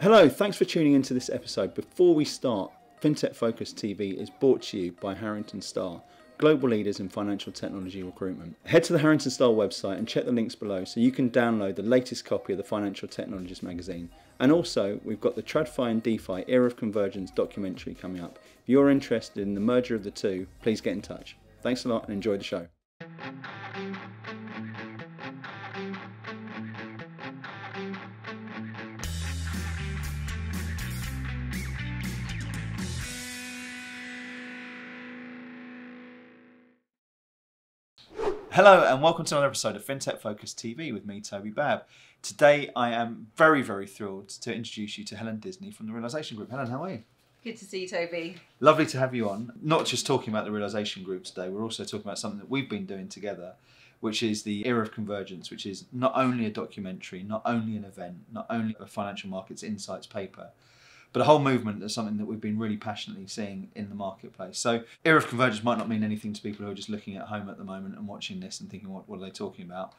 Hello, thanks for tuning into this episode. Before we start, FinTech Focus TV is brought to you by Harrington Starr, global leaders in financial technology recruitment. Head to the Harrington Starr website and check the links below so you can download the latest copy of the Financial Technologist magazine. And also, we've got the TradFi and DeFi Era of Convergence documentary coming up. If you're interested in the merger of the two, please get in touch. Thanks a lot and enjoy the show. Hello and welcome to another episode of FinTech Focus TV with me, Toby Babb. Today I am very, very thrilled to introduce you to Helen Disney from the Realization Group. Helen, how are you? Good to see you, Toby. Lovely to have you on. Not just talking about the Realization Group today, we're also talking about something that we've been doing together, which is the Era of Convergence, which is not only a documentary, not only an event, not only a financial markets insights paper, but a whole movement that's something that we've been really passionately seeing in the marketplace. So, era of convergence might not mean anything to people who are just looking at home at the moment and watching this and thinking, what, what are they talking about?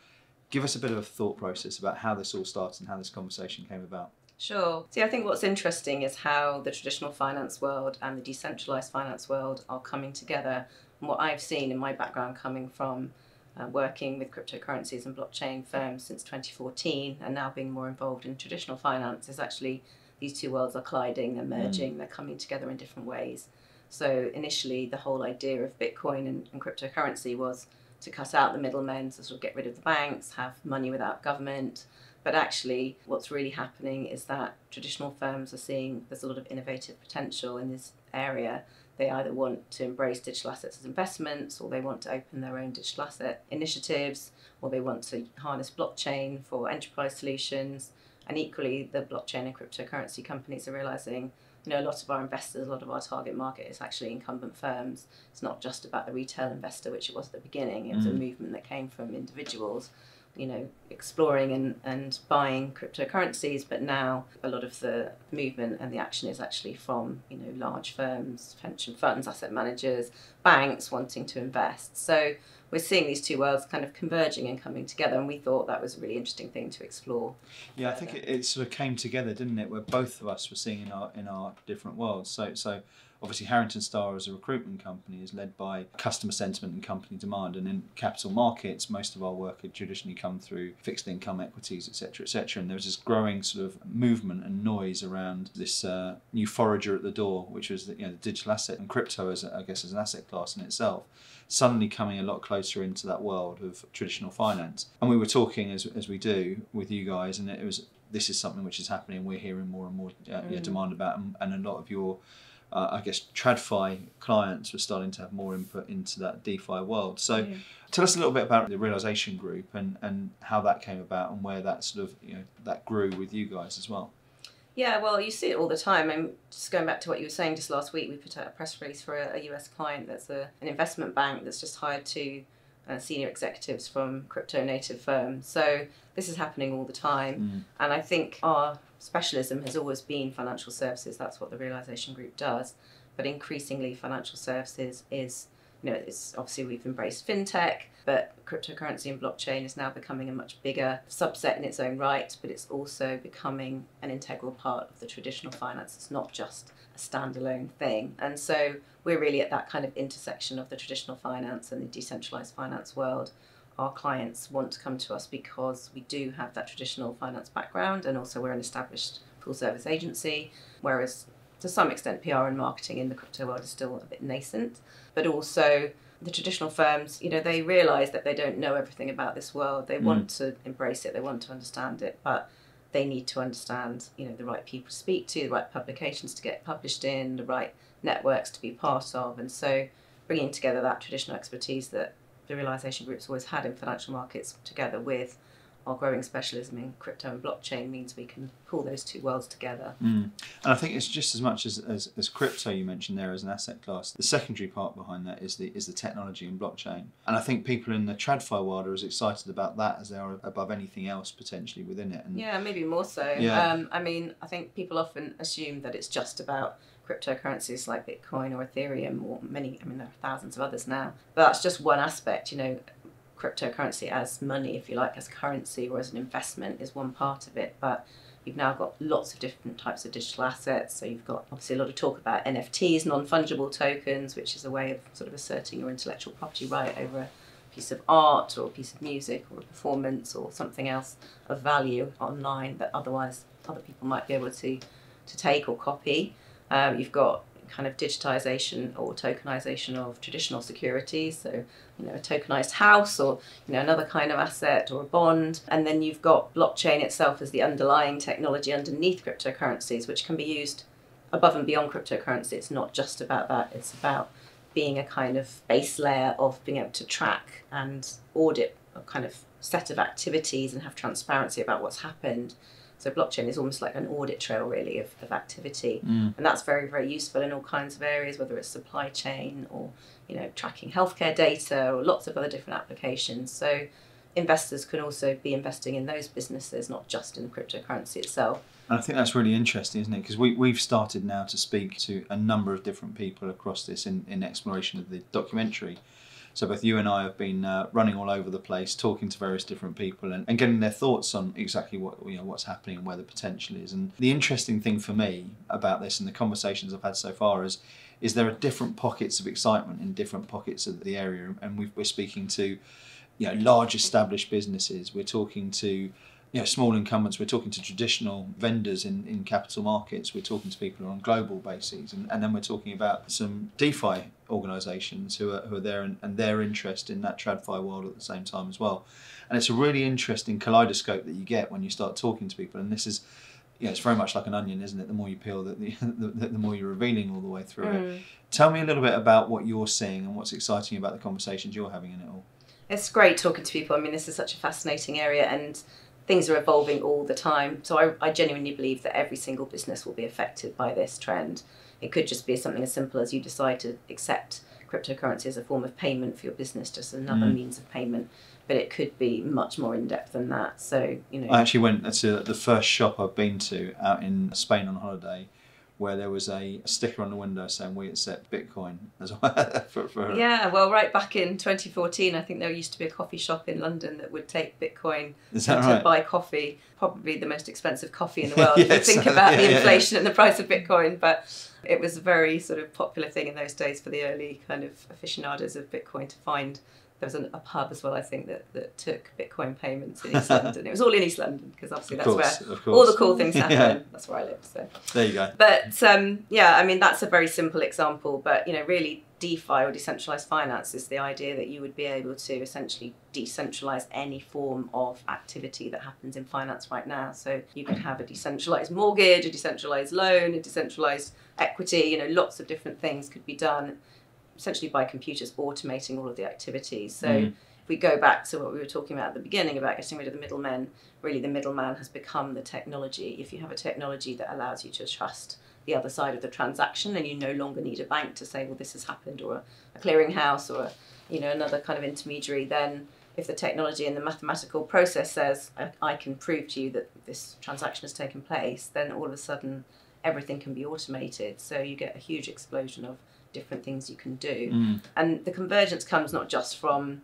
Give us a bit of a thought process about how this all started and how this conversation came about. Sure. See, I think what's interesting is how the traditional finance world and the decentralized finance world are coming together. And what I've seen in my background coming from uh, working with cryptocurrencies and blockchain firms since 2014 and now being more involved in traditional finance is actually these two worlds are colliding, they're merging, mm. they're coming together in different ways. So initially, the whole idea of Bitcoin and, and cryptocurrency was to cut out the middlemen, to sort of get rid of the banks, have money without government. But actually, what's really happening is that traditional firms are seeing there's a lot of innovative potential in this area. They either want to embrace digital assets as investments, or they want to open their own digital asset initiatives, or they want to harness blockchain for enterprise solutions. And equally, the blockchain and cryptocurrency companies are realizing, you know, a lot of our investors, a lot of our target market is actually incumbent firms. It's not just about the retail investor, which it was at the beginning. It was mm. a movement that came from individuals, you know, exploring and, and buying cryptocurrencies. But now a lot of the movement and the action is actually from, you know, large firms, pension funds, asset managers, banks wanting to invest. So we're seeing these two worlds kind of converging and coming together, and we thought that was a really interesting thing to explore. Yeah, I think it, it, sort of came together, didn't it? Where both of us were seeing in our in our different worlds. So so obviously Harrington Starr as a recruitment company is led by customer sentiment and company demand and in capital markets most of our work had traditionally come through fixed income equities etc etc and there was this growing sort of movement and noise around this uh, new forager at the door which was the, you know, the digital asset and crypto as I guess as an asset class in itself suddenly coming a lot closer into that world of traditional finance and we were talking as, as we do with you guys and it was this is something which is happening we're hearing more and more uh, mm. demand about and, and a lot of your uh, I guess TradFi clients were starting to have more input into that DeFi world. So, yeah. tell us a little bit about the Realization Group and, and how that came about and where that sort of you know that grew with you guys as well. Yeah, well, you see it all the time. And just going back to what you were saying just last week, we put out a press release for a, a US client that's a, an investment bank that's just hired two uh, senior executives from crypto native firms. So this is happening all the time. Mm. And I think our specialism has always been financial services. That's what the Realization Group does. But increasingly, financial services is, you know, it's obviously we've embraced fintech, but cryptocurrency and blockchain is now becoming a much bigger subset in its own right. But it's also becoming an integral part of the traditional finance. It's not just a standalone thing. And so we're really at that kind of intersection of the traditional finance and the decentralized finance world our clients want to come to us because we do have that traditional finance background and also we're an established full service agency, whereas to some extent PR and marketing in the crypto world is still a bit nascent. But also the traditional firms, you know, they realise that they don't know everything about this world. They mm. want to embrace it, they want to understand it, but they need to understand, you know, the right people to speak to, the right publications to get published in, the right networks to be part of. And so bringing together that traditional expertise that the realization groups always had in financial markets together with our growing specialism in crypto and blockchain means we can pull those two worlds together. Mm. And I think it's just as much as, as, as, crypto you mentioned there as an asset class. The secondary part behind that is the is the technology and blockchain. And I think people in the TradFi world are as excited about that as they are above anything else potentially within it. And yeah, maybe more so. Yeah. Um, I mean, I think people often assume that it's just about cryptocurrencies like Bitcoin or Ethereum or many, I mean, there are thousands of others now. But that's just one aspect, you know, cryptocurrency as money, if you like, as currency or as an investment is one part of it. But You've now got lots of different types of digital assets. So you've got obviously a lot of talk about NFTs, non fungible tokens, which is a way of sort of asserting your intellectual property right over a piece of art or a piece of music or a performance or something else of value online that otherwise other people might be able to, to take or copy. Um, you've got kind of digitization or tokenization of traditional securities. So, you know, a tokenized house or, you know, another kind of asset or a bond. And then you've got blockchain itself as the underlying technology underneath cryptocurrencies, which can be used above and beyond cryptocurrency. It's not just about that, it's about being a kind of base layer of being able to track and audit a kind of set of activities and have transparency about what's happened so blockchain is almost like an audit trail, really, of, of activity, Mm. and that's very, very useful in all kinds of areas, whether it's supply chain or you know tracking healthcare data or lots of other different applications. So investors can also be investing in those businesses, not just in the cryptocurrency itself. And I think that's really interesting, isn't it? Because we, we've started now to speak to a number of different people across this in, in exploration of the documentary. So both you and I have been uh, running all over the place, talking to various different people and, and getting their thoughts on exactly what you know what's happening and where the potential is. And the interesting thing for me about this and the conversations I've had so far is is there are different pockets of excitement in different pockets of the area, and we we're speaking to you know large established businesses. We're talking to you know, small incumbents, we're talking to traditional vendors in, in capital markets, we're talking to people on global bases, and, and then we're talking about some DeFi organisations who are, who are there and, and their interest in that TradFi world at the same time as well. And it's a really interesting kaleidoscope that you get when you start talking to people, and this is, you know, it's very much like an onion, isn't it? The more you peel, the, the, the, the more you're revealing all the way through it. Mm. Tell me a little bit about what you're seeing and what's exciting about the conversations you're having in it all. It's great talking to people. I mean, this is such a fascinating area and things are evolving all the time. So I, I genuinely believe that every single business will be affected by this trend. It could just be something as simple as you decide to accept cryptocurrency as a form of payment for your business, just another Mm. means of payment. But it could be much more in depth than that. So, you know, I actually went to the first shop I've been to out in Spain on holiday, where there was a sticker on the window saying we accept Bitcoin as well. for, for Yeah, well, right back in 2014, I think there used to be a coffee shop in London that would take Bitcoin to right? buy coffee, probably the most expensive coffee in the world. if you think about yeah, the yeah, yeah. inflation and the price of Bitcoin, but it was a very sort of popular thing in those days for the early kind of aficionados of Bitcoin to find. There was an, a pub as well, I think, that, that took Bitcoin payments in East London. It was all in East London because obviously Of that's course, where all the cool things happen. Yeah. That's where I live. So. There you go. But um, yeah, I mean that's a very simple example. But you know, really, DeFi or decentralized finance is the idea that you would be able to essentially decentralize any form of activity that happens in finance right now. So you could have a decentralized mortgage, a decentralized loan, a decentralized equity. You know, lots of different things could be done essentially by computers automating all of the activities. So Mm. if we go back to what we were talking about at the beginning about getting rid of the middlemen, really the middleman has become the technology. If you have a technology that allows you to trust the other side of the transaction and you no longer need a bank to say, well, this has happened, or a, a clearinghouse, or a, you know another kind of intermediary, then if the technology and the mathematical process says, I, I can prove to you that this transaction has taken place, then all of a sudden everything can be automated. So you get a huge explosion of different things you can do. Mm. And the convergence comes not just from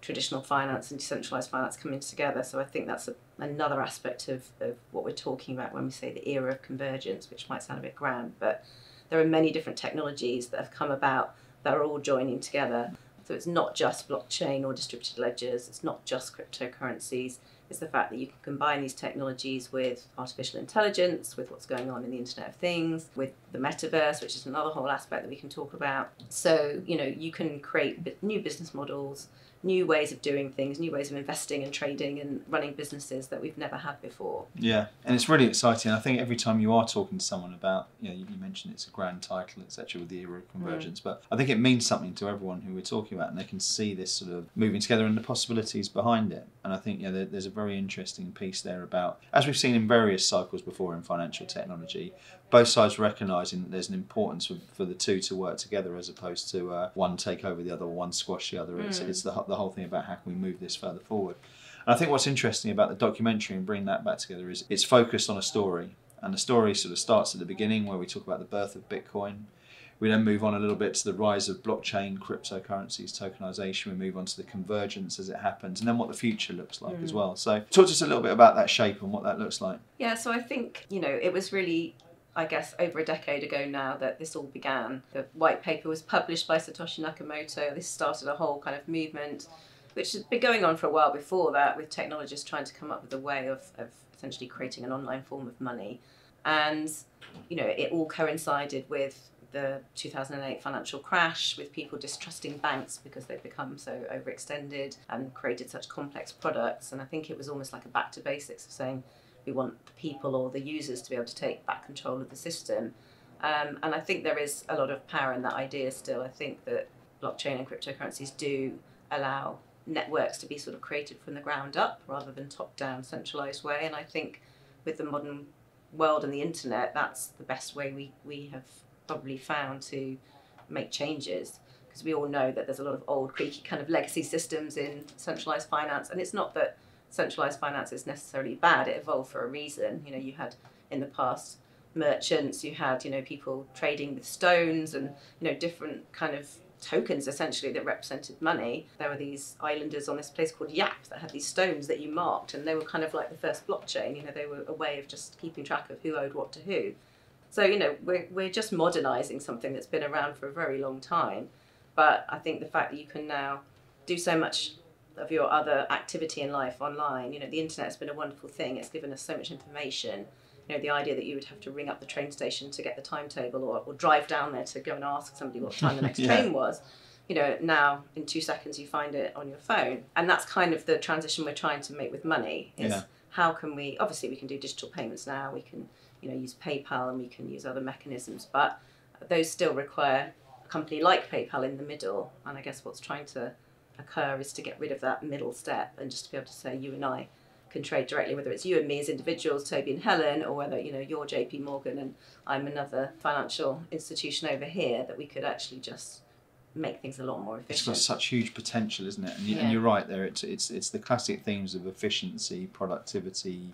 traditional finance and decentralized finance coming together. So I think that's a, another aspect of, of what we're talking about when we say the era of convergence, which might sound a bit grand, but there are many different technologies that have come about that are all joining together. So it's not just blockchain or distributed ledgers, it's not just cryptocurrencies. It's the fact that you can combine these technologies with artificial intelligence, with what's going on in the Internet of Things, with the metaverse, which is another whole aspect that we can talk about. So, you know, you can create new business models, new ways of doing things, new ways of investing and trading and running businesses that we've never had before. Yeah, and it's really exciting. I think every time you are talking to someone about, you know, you mentioned it's a grand title, etc., with the era of mm. convergence, but I think it means something to everyone who we're talking about, and they can see this sort of moving together and the possibilities behind it. And I think, yeah, there, there's a very interesting piece there about, as we've seen in various cycles before in financial technology, both sides recognizing that there's an importance for, for the two to work together as opposed to uh, one take over the other, or one squash the other. It's, Mm. it's the, the whole thing about how can we move this further forward. And I think what's interesting about the documentary and bringing that back together is it's focused on a story. And the story sort of starts at the beginning where we talk about the birth of Bitcoin. We then move on a little bit to the rise of blockchain, cryptocurrencies, tokenization. We move on to the convergence as it happens, and then what the future looks like as well. So, talk to us a little bit about that shape and what that looks like. Yeah, so I think, you know, it was really, I guess, over a decade ago now that this all began. The white paper was published by Satoshi Nakamoto. This started a whole kind of movement, which had been going on for a while before that, with technologists trying to come up with a way of, of essentially creating an online form of money. And, you know, it all coincided with the 2008 financial crash with people distrusting banks because they've become so overextended and created such complex products. And I think it was almost like a back to basics of saying we want the people or the users to be able to take back control of the system. Um, and I think there is a lot of power in that idea still. I think that blockchain and cryptocurrencies do allow networks to be sort of created from the ground up rather than top down centralized way. And I think with the modern world and the internet, that's the best way we, we have probably found to make changes because we all know that there's a lot of old creaky kind of legacy systems in centralized finance and it's not that centralized finance is necessarily bad it evolved for a reason. You know you had in the past merchants you had you know people trading with stones and you know different kind of tokens essentially that represented money. There were these islanders on this place called Yap that had these stones that you marked and they were kind of like the first blockchain. You know they were a way of just keeping track of who owed what to who. So, you know, we're, we're just modernising something that's been around for a very long time. But I think the fact that you can now do so much of your other activity in life online, you know, the internet's been a wonderful thing. It's given us so much information. You know, the idea that you would have to ring up the train station to get the timetable or, or drive down there to go and ask somebody what time the next yeah. train was. You know, now in two seconds you find it on your phone. And that's kind of the transition we're trying to make with money is yeah. how can we obviously we can do digital payments now, we can you know, use PayPal and we can use other mechanisms, but those still require a company like PayPal in the middle. And I guess what's trying to occur is to get rid of that middle step and just to be able to say you and I can trade directly, whether it's you and me as individuals, Toby and Helen, or whether you know you're JP Morgan and I'm another financial institution over here, that we could actually just make things a lot more efficient. It's got such huge potential, isn't it? And, you, are right there. It's it's it's the classic themes of efficiency, productivity,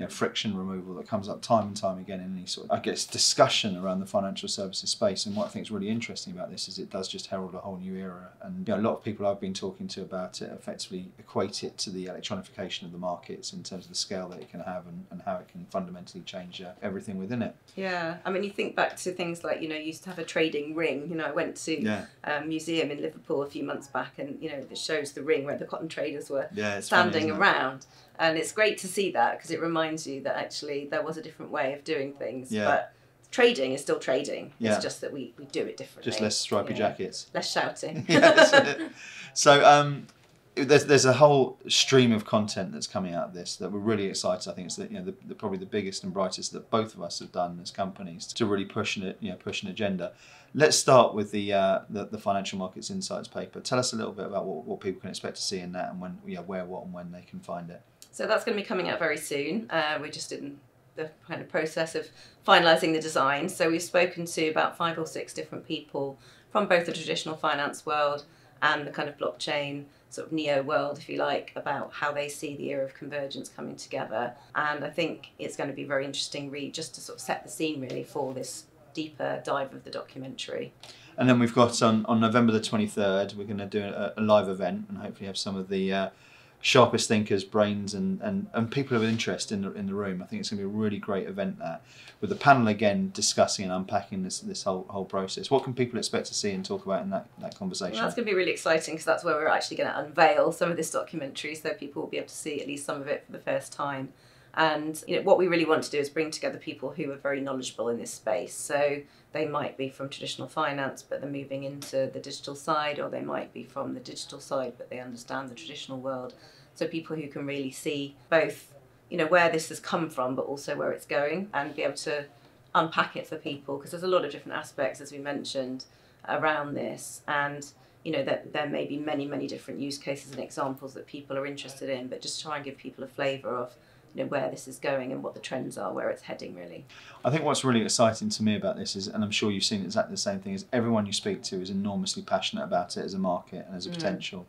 you know, friction removal that comes up time and time again in any sort of, I guess, discussion around the financial services space. And what I think is really interesting about this is it does just herald a whole new era. And you know, a lot of people I've been talking to about it effectively equate it to the electronification of the markets in terms of the scale that it can have and, and how it can fundamentally change uh, everything within it. Yeah, I mean, you think back to things like, you know, you used to have a trading ring. You know, I went to yeah. a museum in Liverpool a few months back and, you know, it shows the ring where the cotton traders were yeah, standing funny, around and it's great to see that because it reminds you that actually there was a different way of doing things yeah. but trading is still trading yeah. it's just that we, we do it differently just less stripy yeah. jackets less shouting yeah, so um, there's, there's a whole stream of content that's coming out of this that we're really excited. I think it's the, you know the, the, probably the biggest and brightest that both of us have done as companies to really push an you know push an agenda. Let's start with the, uh, the, the financial markets insights paper. Tell us a little bit about what, what people can expect to see in that and when yeah where what and when they can find it. So that's going to be coming out very soon. Uh, we're just in the kind of process of finalising the design. So we've spoken to about five or six different people from both the traditional finance world and the kind of blockchain sort of neo world, if you like, about how they see the era of convergence coming together. And I think it's going to be very interesting read just to sort of set the scene really for this deeper dive of the documentary. And then we've got on, on November the 23rd, we're going to do a, a live event and hopefully have some of the uh, sharpest thinkers, brains, and, and, and people of interest in the, in the room. I think it's going to be a really great event there, with the panel again discussing and unpacking this this whole whole process. What can people expect to see and talk about in that, that conversation? Well, that's going to be really exciting because that's where we're actually going to unveil some of this documentary, so people will be able to see at least some of it for the first time. And you know what we really want to do is bring together people who are very knowledgeable in this space. So they might be from traditional finance, but they're moving into the digital side, or they might be from the digital side, but they understand the traditional world. So people who can really see both, you know, where this has come from, but also where it's going, and be able to unpack it for people because there's a lot of different aspects, as we mentioned, around this, and you know that there may be many, many different use cases and examples that people are interested in, but just try and give people a flavour of you know where this is going and what the trends are, where it's heading really. I think what's really exciting to me about this is, and I'm sure you've seen exactly the same thing, is everyone you speak to is enormously passionate about it as a market and as a mm. potential.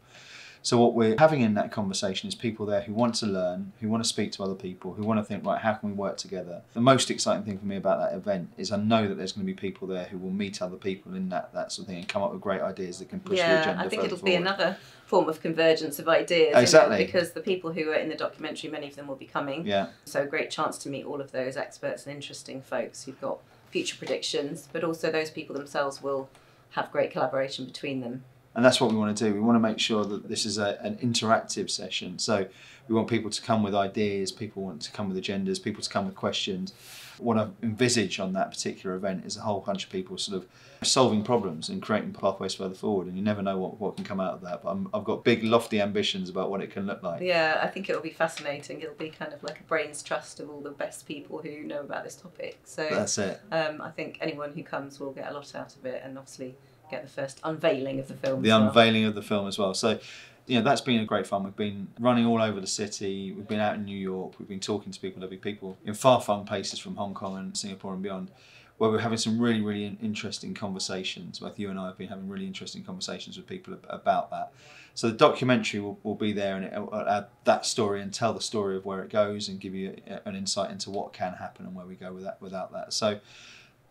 So what we're having in that conversation is people there who want to learn, who want to speak to other people, who want to think, right, how can we work together? The most exciting thing for me about that event is I know that there's going to be people there who will meet other people in that, that sort of thing and come up with great ideas that can push the yeah, agenda I think it'll be another form of convergence of ideas. Exactly. Because the people who are in the documentary, many of them will be coming. Yeah, So a great chance to meet all of those experts and interesting folks who've got future predictions, but also those people themselves will have great collaboration between them. And that's what we want to do. We want to make sure that this is a, an interactive session. So we want people to come with ideas, people want to come with agendas, people to come with questions. What I envisage on that particular event is a whole bunch of people sort of solving problems and creating pathways further forward. And you never know what, what can come out of that. But I'm, I've got big, lofty ambitions about what it can look like. Yeah, I think it'll be fascinating. It'll be kind of like a brains trust of all the best people who know about this topic. So That's it. um, I think anyone who comes will get a lot out of it and obviously get the first unveiling of the film. the as well. unveiling of the film as well. So, you know, that's been a great fun. We've been running all over the city. We've been out in New York. We've been talking to people. There'll be people in far-flung places from Hong Kong and Singapore and beyond, where we're having some really, really interesting conversations. Both you and I have been having really interesting conversations with people about that. So the documentary will, will be there and it will add that story and tell the story of where it goes and give you uh, an insight into what can happen and where we go with that without that. So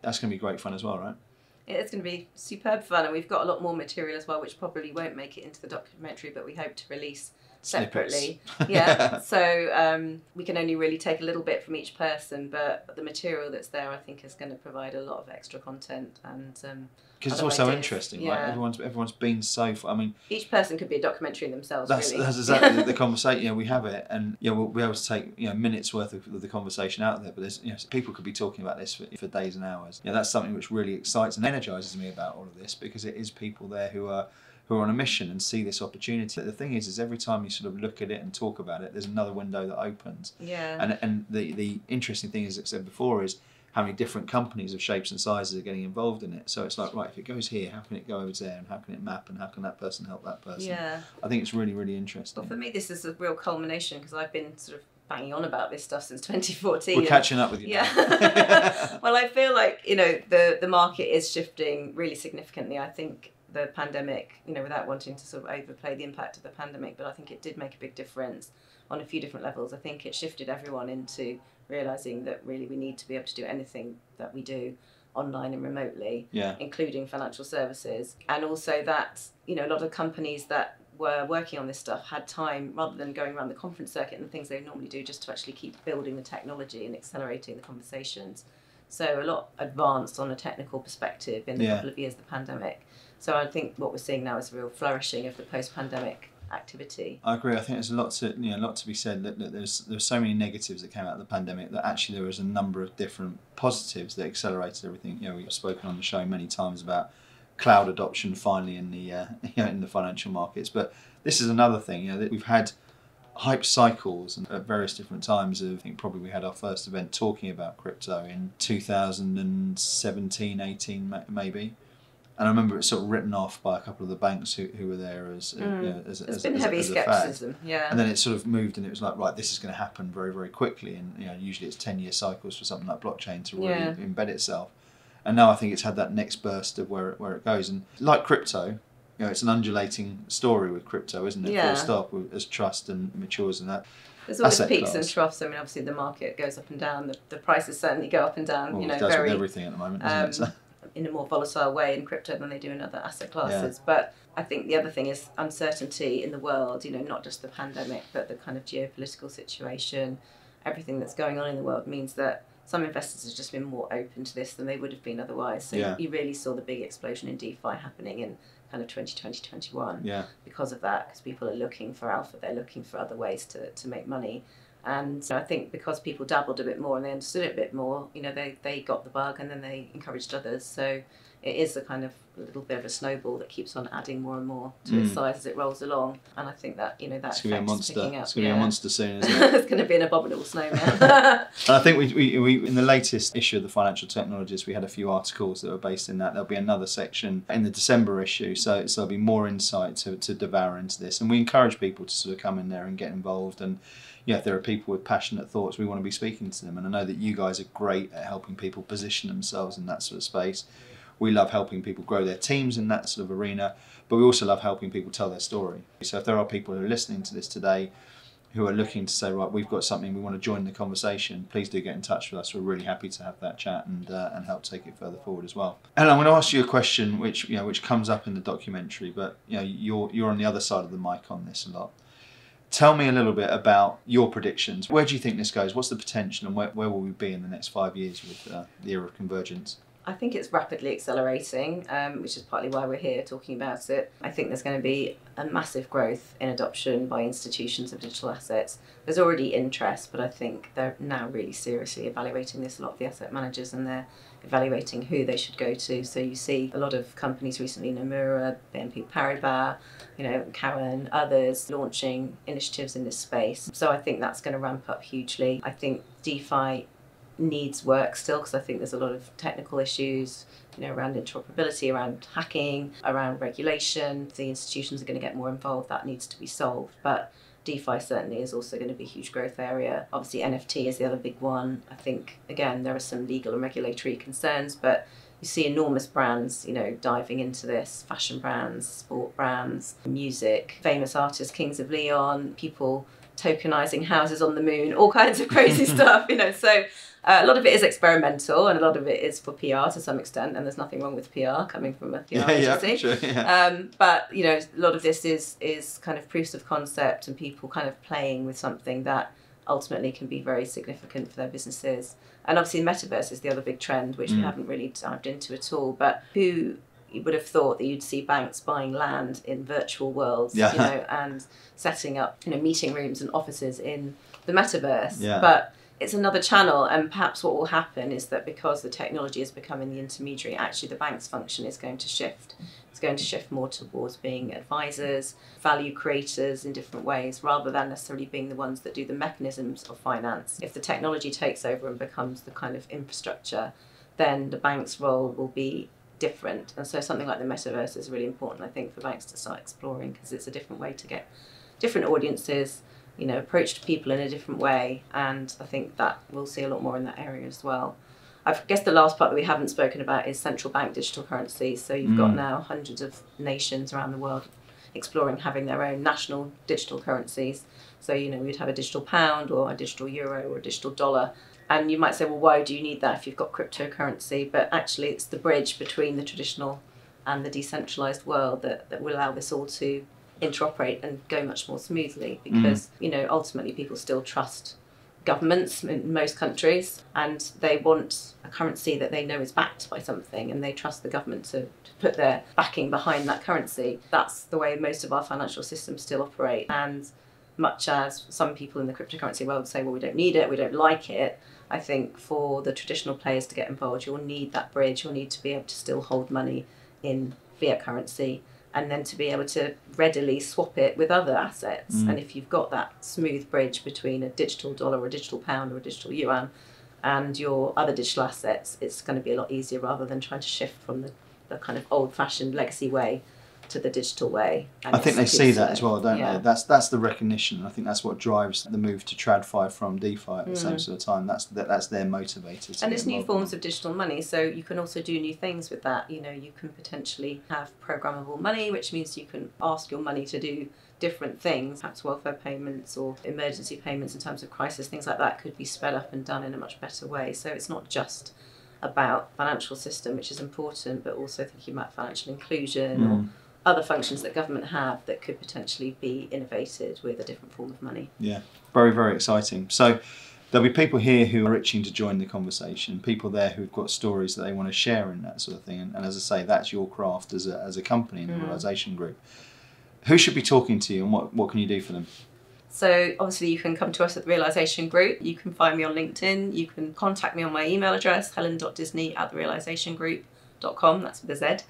that's going to be great fun as well, right? It's going to be superb fun, and we've got a lot more material as well, which probably won't make it into the documentary, but we hope to release. Separately. Yeah, so um, we can only really take a little bit from each person, but the material that's there, I think, is going to provide a lot of extra content, and um, Because it's also ideas, interesting, yeah. right? Everyone's everyone's been so. f- I mean, each person could be a documentary in themselves. that's really. that's exactly the conversation. You know, we have it, and you know, we'll be able to take you know minutes worth of, of the conversation out of there. But there's you know, people could be talking about this for, for days and hours. Yeah, that's something which really excites and energizes me about all of this because it is people there who are who are on a mission and see this opportunity. The thing is, is every time you sort of look at it and talk about it, there's another window that opens. yeah. And and the the interesting thing, as I said before, is how many different companies of shapes and sizes are getting involved in it. So it's like, right, if it goes here, how can it go over there, and how can it map, and how can that person help that person? yeah. I think it's really, really But interesting. for me, this is a real culmination because I've been sort of banging on about this stuff since 2014. We're catching up with you. Yeah. well, I feel like you know the the market is shifting really significantly. I think the pandemic, you know, without wanting to sort of overplay the impact of the pandemic, but I think it did make a big difference on a few different levels. I think it shifted everyone into realizing that really we need to be able to do anything that we do online and remotely yeah, including financial services, and also that you know a lot of companies that were working on this stuff had time rather than going around the conference circuit and the things they normally do just to actually keep building the technology and accelerating the conversations. So a lot advanced on a technical perspective in the Yeah. couple of years of the pandemic. So I think what we're seeing now is a real flourishing of the post-pandemic activity. I agree. I think there's a lot to you know, a lot to be said. That, that there's there's so many negatives that came out of the pandemic that actually there was a number of different positives that accelerated everything. You know, we've spoken on the show many times about cloud adoption finally in the uh, you know, in the financial markets, but this is another thing. You know, that we've had hype cycles and at various different times. Of, I think probably we had our first event talking about crypto in 2017, 18 maybe. And I remember it sort of written off by a couple of the banks who, who were there as, uh, Mm. you know, as, as, been as, heavy as skepticism, yeah. And then it sort of moved, and it was like, right, this is going to happen very, very quickly. And you know, usually it's ten-year cycles for something like blockchain to really Yeah. embed itself. And now I think it's had that next burst of where it, where it goes. And like crypto, you know, it's an undulating story with crypto, isn't it? Yeah. Full stop. with- As trust and matures and that. There's always peaks and troughs. I mean, obviously the market goes up and down. The, the prices certainly go up and down. Well, you know, it does very with everything at the moment, doesn't it? So, um, in a more volatile way in crypto than they do in other asset classes. But I think the other thing is uncertainty in the world, you know, not just the pandemic, but the kind of geopolitical situation, everything that's going on in the world means that some investors have just been more open to this than they would have been otherwise. So Yeah. you really saw the big explosion in DeFi happening in kind of 2020, 2021 yeah, because of that, because people are looking for alpha, they're looking for other ways to, to make money. And I think because people dabbled a bit more and they understood it a bit more, you know, they, they got the bug and then they encouraged others. So it is a kind of little bit of a snowball that keeps on adding more and more to its Mm. size as it rolls along. And I think that, you know, that going to be a monster. up. It's going to be a monster soon, isn't it? it's going to be an abominable snowman. And I think we, we, we, in the latest issue of the Financial Technologist, we had a few articles that were based in that. There'll be another section in the December issue, so, so there'll be more insight to, to devour into this. And we encourage people to sort of come in there and get involved. And yeah, there are people with passionate thoughts, we want to be speaking to them. And I know that you guys are great at helping people position themselves in that sort of space. We love helping people grow their teams in that sort of arena, but we also love helping people tell their story. So if there are people who are listening to this today who are looking to say, right, we've got something, we want to join the conversation, please do get in touch with us. We're really happy to have that chat and uh, and help take it further forward as well. And I'm going to ask you a question, which you know, which comes up in the documentary, but you know, you're you're on the other side of the mic on this a lot. Tell me a little bit about your predictions. Where do you think this goes? What's the potential, and where, where will we be in the next five years with uh, the era of convergence? I think it's rapidly accelerating, um, which is partly why we're here talking about it. I think there's going to be a massive growth in adoption by institutions of digital assets. There's already interest, but I think they're now really seriously evaluating this. A lot of the asset managers and they're evaluating who they should go to. So you see a lot of companies recently, Nomura, BNP Paribas, you know, Cowen, others launching initiatives in this space. So I think that's going to ramp up hugely. I think DeFi needs work still because I think there's a lot of technical issues, you know, around interoperability, around hacking, around regulation. The institutions are going to get more involved. That needs to be solved. But DeFi certainly is also going to be a huge growth area. Obviously, NFT is the other big one. I think again there are some legal and regulatory concerns, but you see enormous brands, you know, diving into this fashion brands, sport brands, music, famous artists, Kings of Leon, people tokenizing houses on the moon, all kinds of crazy stuff, you know. So uh, a lot of it is experimental and a lot of it is for PR to some extent, and there's nothing wrong with PR coming from a PR Yeah, yeah, agency. sure, yeah. Um, but you know, a lot of this is is kind of proofs of concept and people kind of playing with something that ultimately can be very significant for their businesses. And obviously, the metaverse is the other big trend, which we Mm. haven't really dived into at all. But who you would have thought that you'd see banks buying land in virtual worlds, Yeah. you know, and setting up you know meeting rooms and offices in the metaverse. Yeah. But it's another channel, and perhaps what will happen is that because the technology is becoming the intermediary, actually the bank's function is going to shift. It's going to shift more towards being advisors, value creators in different ways, rather than necessarily being the ones that do the mechanisms of finance. If the technology takes over and becomes the kind of infrastructure, then the bank's role will be different. And so something like the metaverse is really important, I think, for banks to start exploring because it's a different way to get different audiences, you know, approach to people in a different way. And I think that we'll see a lot more in that area as well. I guess the last part that we haven't spoken about is central bank digital currencies. So you've got Mm. now hundreds of nations around the world exploring having their own national digital currencies. So, you know, we'd have a digital pound or a digital euro or a digital dollar. And you might say, well, why do you need that if you've got cryptocurrency? But actually, it's the bridge between the traditional and the decentralized world that, that will allow this all to interoperate and go much more smoothly because, mm. you know, ultimately people still trust governments in most countries and they want a currency that they know is backed by something and they trust the government to, to put their backing behind that currency. That's the way most of our financial systems still operate. And much as some people in the cryptocurrency world say, well, we don't need it, we don't like it, I think for the traditional players to get involved, you'll need that bridge. You'll need to be able to still hold money in fiat currency and then to be able to readily swap it with other assets. Mm. And if you've got that smooth bridge between a digital dollar or a digital pound or a digital yuan and your other digital assets, it's going to be a lot easier rather than trying to shift from the, the kind of old fashioned legacy way to the digital way. And I think they see that as well, don't yeah. they? That's that's the recognition. I think that's what drives the move to TradFi from DeFi at the same Mm. sort of time. That's that, that's their motivator. and it's new in forms of digital money so you can also do new things with that you know you can potentially have programmable money which means you can ask your money to do different things perhaps welfare payments or emergency payments in times of crisis things like that could be sped up and done in a much better way so it's not just about financial system which is important but also thinking about financial inclusion or Mm. Other functions that government have that could potentially be innovated with a different form of money Yeah, Very very exciting. So. There'll be people here who are itching to join the conversation, people there who've got stories that they want to share in that sort of thing. And, and as I say, that's your craft as a, as a company in the Mm. realization group. Who should be talking to you and what, what can you do for them? So obviously you can come to us at the Realization Group. You can find me on LinkedIn. You can contact me on my email address, helen.disney at therealizationgroup.com. That's with a Z,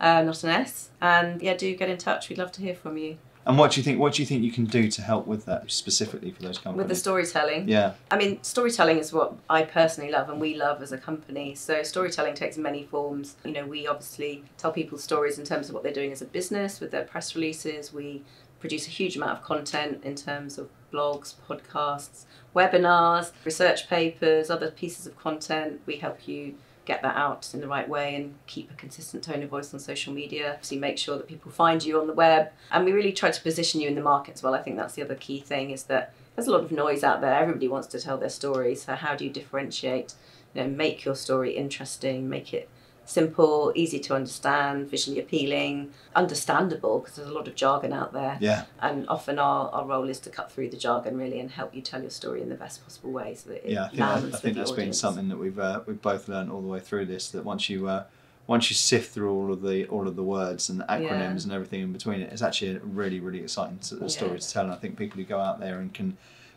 uh, not an S. And yeah, do get in touch. We'd love to hear from you. And what do you think? What do you think you can do to help with that specifically for those companies? With the storytelling. yeah, I mean, storytelling is what I personally love and we love as a company. So, storytelling takes many forms. You know, we obviously tell people stories in terms of what they're doing as a business with their press releases. We produce a huge amount of content in terms of blogs, podcasts, webinars, research papers, other pieces of content. We help you get that out in the right way and keep a consistent tone of voice on social media. So you make sure that people find you on the web. And we really try to position you in the market as well. I think that's the other key thing is that there's a lot of noise out there. Everybody wants to tell their story. So how do you differentiate? You know, make your story interesting, make it simple, easy to understand, visually appealing, understandable because there's a lot of jargon out there. Yeah. And often our, our role is to cut through the jargon really and help you tell your story in the best possible way so that it Yeah, I think, lands I with think that's been something that we've uh, we've both learned all the way through this. That once you uh, once you sift through all of the all of the words and the acronyms Yeah. and everything in between it, it's actually a really really exciting story Yeah. to tell. And I think people who go out there and can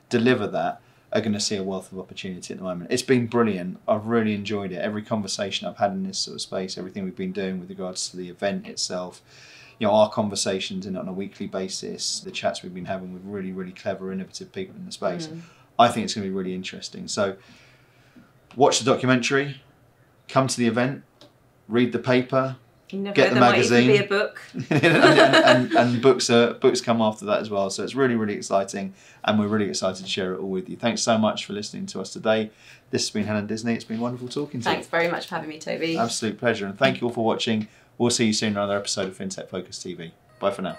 deliver that are going to see a wealth of opportunity at the moment. It's been brilliant. I've really enjoyed it. Every conversation I've had in this sort of space, everything we've been doing with regards to the event itself, you know, our conversations in on a weekly basis, the chats we've been having with really, really clever, innovative people in the space. Mm. I think it's going to be really interesting. So, watch the documentary, come to the event, read the paper, You never Get the might even be magazine. a book. and, and, and, books are, books come after that as well. So it's really really exciting, and we're really excited to share it all with you. Thanks so much for listening to us today. This has been Helen Disney. It's been wonderful talking to Thanks very much for having me, Toby. you. Absolute pleasure, and thank you all for watching. We'll see you soon on another episode of FinTech Focus TV. Bye for now.